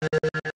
you